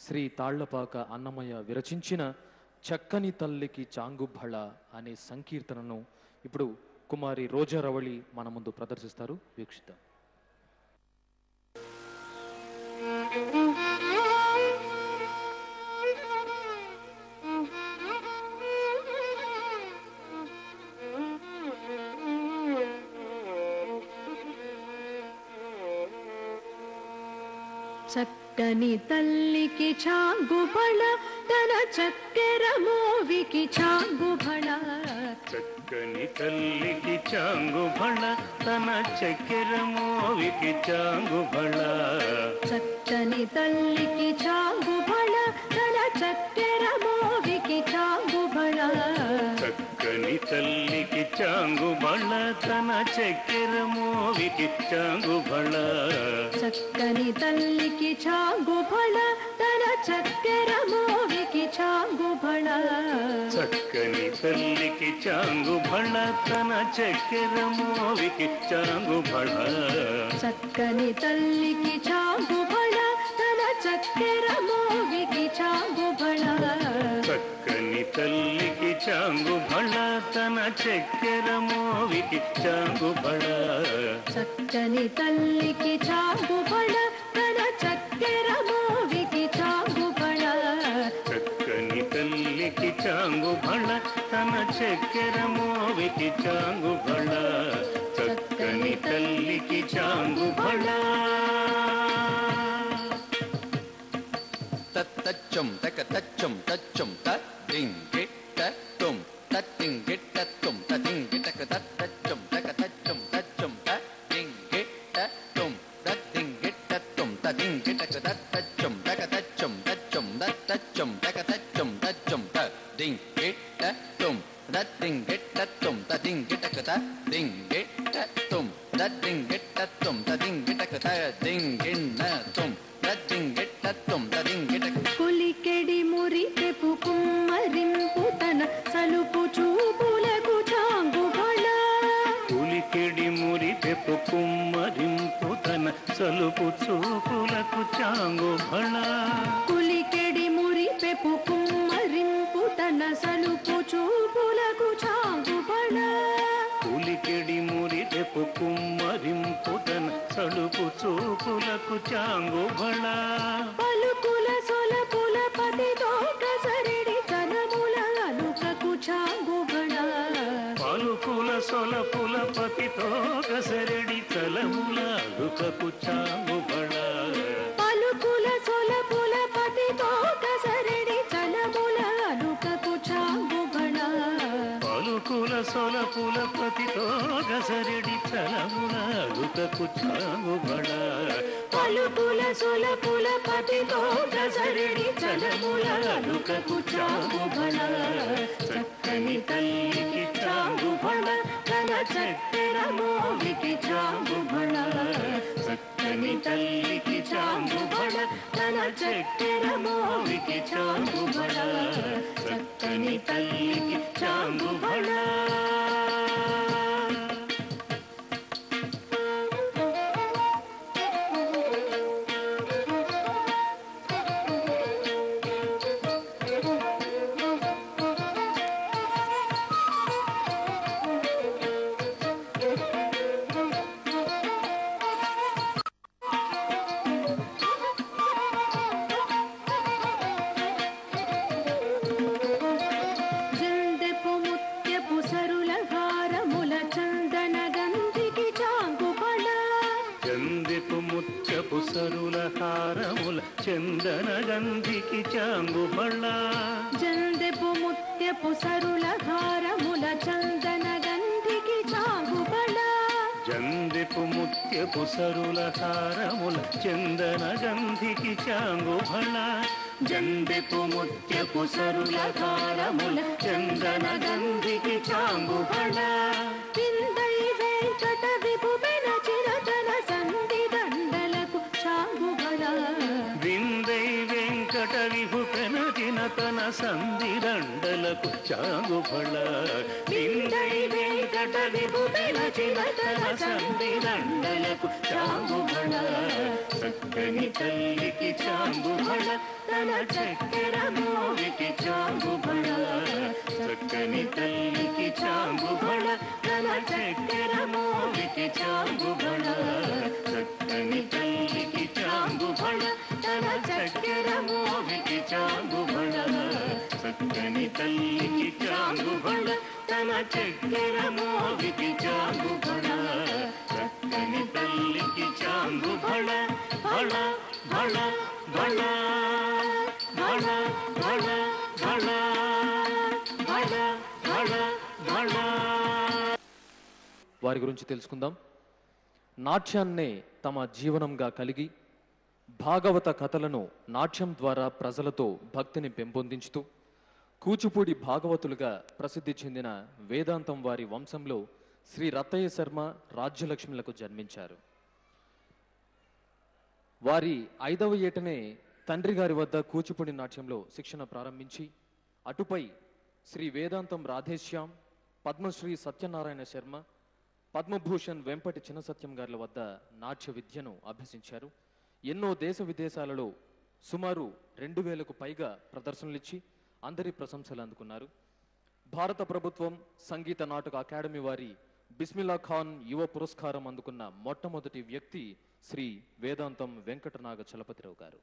శ్రీ తాళ్ళపాక అన్నమయ్య విరచించిన చక్కని తల్లికి చాంగుభళ అనే సంకీర్తనను ఇప్పుడు కుమారి రోజారవళి మన ముందు ప్రదర్శిస్తారు. వీక్షిద్దాం. చక్కని తల్లికి చాంగుబళ తన చక్కెర మోవికి చాంగుబళ చక్కని తల్లికి చాంగుబళ తన చక్కెర మోవికి చాంగుబళ చక్కని తల్లికి చాంగుబళ తన చక్కెర చక్కని తల్లికి చాంగుబళ తన చక్కెర మోవికి చాంగుబళ చక్కని తల్లికి చాంగుబళ తన చక్కెర మోవికి చాంగుబళ చక్కని తల్లికి చాంగుబళ తన చక్కెర మోవికి చాంగుబళ చక్కని తల్లికి చాంగుబళ తన చక్కెర మోవికి చాంగుబళ చక్కని తల్లికి చాంగుబళ తన చక్కెర మోవికి చాంగుబళ చక్కని తల్లికి చాంగుబళ తన చక్కెర మోవికి చాంగుబళ చక్కని తల్లికి చాంగుబళ తచ్చం తక తచ్చం తచ్చం తుం గిట్ట తుం పులికెడి కుమ్మరింపు తన సలుపు చూపులకు చాంగుబళ పులికెడి మురి పెపు కుమ్మరింపు తన సలుపు చూపులకు చాంగుబళ పులికెడి మురిపెపు కుమ్మరింపు తన సలుపు చూపులకు చాంగుబళ పులికెడి మురి పెపు కుమ్మరింపు తన సలుపు చూపులకు చాంగుబళ పలుకుల సొలపుల పతితో కసరిడి తనముల అలుకకు చాంగుబళ పలుకుల సొలపుల పతితో కసరడి తలముల అడుకకు చాంగుబళ పలుకుల సొలపుల పతితో కసరడి తలముల అడుకకు చాంగుబళ పలుకుల సొలపుల పతితో కసరిడి తనముల అలుకకు చాంగుబళ చక్కని తల్లికి చాంగుబళ తన చక్కెర మోవికి చాంగుబళ చక్కని తల్లికి తన చక్కెర మోవికి చాంగుబళ చక్కని తల్లికి చాంగుబళ జందెపు చందన గంధికి చాంగుబళ్ళ జందెపు ముత్యపు సరుల హారముల చందన గంధికి చాంగుబళ చందిపు ముత్యపు సరుల హారముల చందన గంధికి చాంగుబళ్ళ జందిపు ముత్యపు సరుల హారముల చందన గంధికి చాంగుబళ్ళ తన సంధిదండలకు చాగుఫళ నిందై వెంకట విభుపెనచిన తన సంధిదండలకు చాగుఫళ చక్కని తల్లికి చాంగుఫళ తన చక్కెర మోవికి చాంగుఫళ చక్కని తల్లికి చాంగుఫళ తన చక్కెర మోవికి చాంగుఫళ చక్కని తల్లికి చాంగుఫళ తన చక్కెర మోవికి చాంగుఫళ చక్కని తల్లికి చాంగుఫళ తన చక్కెర మోగికి చాంగుఫళ చక్కని తల్లికి చాంగుబడ బళ బళ బళ. బళ బళ బళ. బళ బళ బళ. వారి గురించి తెలుసుకుందాం. నాట్యాన్నే తమ జీవనంగా కలిగి భాగవత కథలను నాట్యం ద్వారా ప్రజలతో భక్తిని పెంపొందించుతూ కూచిపూడి భాగవతులుగా ప్రసిద్ధి చెందిన వేదాంతం వారి వంశంలో శ్రీ రత్తయ్య శర్మ రాజ్యలక్ష్మిలకు జన్మించారు. వారి ఐదవ ఏటనే తండ్రి గారి వద్ద కూచిపూడి నాట్యంలో శిక్షణ ప్రారంభించి అటుపై శ్రీ వేదాంతం రాధేశ్యాం పద్మశ్రీ సత్యనారాయణ శర్మ పద్మభూషణ్ వెంపటి చిన్నసత్యం గారి వద్ద నాట్య విద్యను అభ్యసించారు. ఎన్నో దేశ విదేశాలలో సుమారు రెండు వేలకు పైగా ప్రదర్శనలిచ్చి అందరి ప్రశంసలు అందుకున్నారు. భారత ప్రభుత్వం సంగీత నాటక అకాడమీ వారి బిస్మిల్లా ఖాన్ యువ పురస్కారం అందుకున్న మొట్టమొదటి వ్యక్తి శ్రీ వేదాంతం వెంకటనాగ చలపతిరావు గారు.